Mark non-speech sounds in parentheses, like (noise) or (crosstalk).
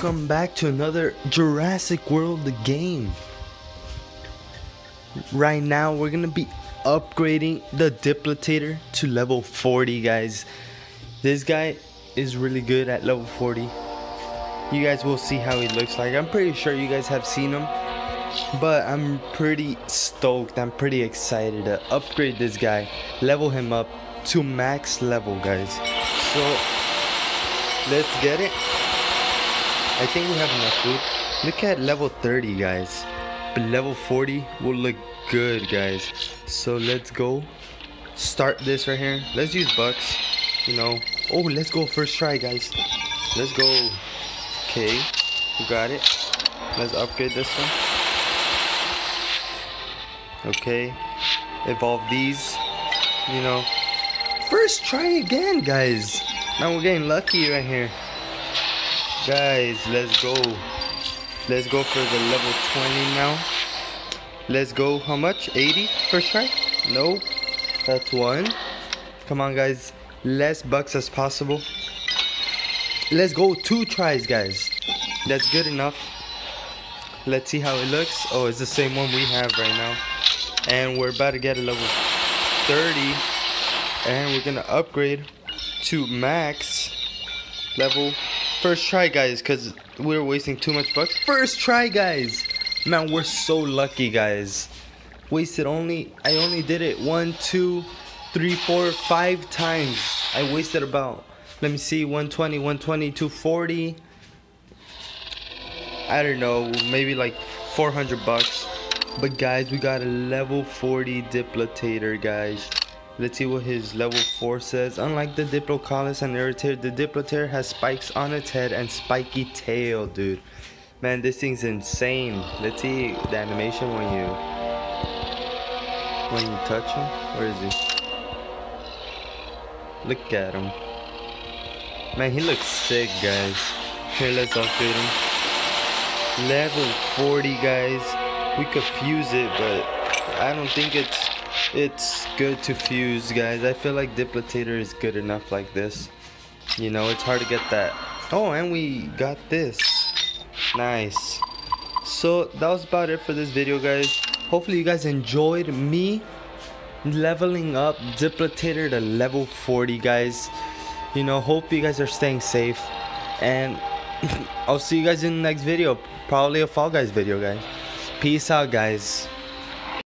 back to another Jurassic World game. Right now we're gonna be upgrading the Diplotator to level 40 guys. This guy is really good at level 40. You guys will see how he looks like. I'm pretty sure you guys have seen him. But I'm pretty stoked. I'm pretty excited to upgrade this guy. Level him up to max level guys. So let's get it. I think we have enough food. Look at level 30 guys. But level 40 will look good guys. So let's go. Start this right here. Let's use bucks. You know. Oh let's go first try guys. Let's go. Okay. We got it. Let's upgrade this one. Okay. Evolve these. You know. First try again guys. Now we're getting lucky right here. Guys, let's go. Let's go for the level 20 now. Let's go. How much? 80 first try? No. That's one. Come on, guys. Less bucks as possible. Let's go. Two tries, guys. That's good enough. Let's see how it looks. Oh, it's the same one we have right now. And we're about to get a level 30. And we're to upgrade to max level First try, guys, because we are wasting too much bucks. First try, guys. Man, we're so lucky, guys. Wasted only, I only did it one, two, three, four, five times. I wasted about, let me see, 120, 120, 240. I don't know, maybe like 400 bucks. But guys, we got a level 40 Diplotator, guys. Let's see what his level 4 says. Unlike the Diplocaulus and Irritator, the Diplotator has spikes on its head and spiky tail, dude. Man, this thing's insane. Let's see the animation when you when you touch him. Where is he? Look at him. Man, he looks sick, guys. Here, let's upgrade him. Level 40, guys. We could fuse it, but I don't think it's it's good to fuse guys. I feel like Diplotator is good enough like this. You know it's hard to get that. Oh and we got this. Nice. So that was about it for this video guys. Hopefully you guys enjoyed me leveling up Diplotator to level 40 guys. You know hope you guys are staying safe. And (laughs) I'll see you guys in the next video. Probably a Fall Guys video guys. Peace out guys